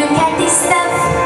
look at this stuff.